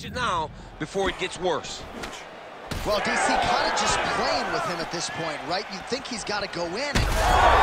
catch it now before it gets worse. Well, DC kind of just playing with him at this point, right? You think he's got to go in. And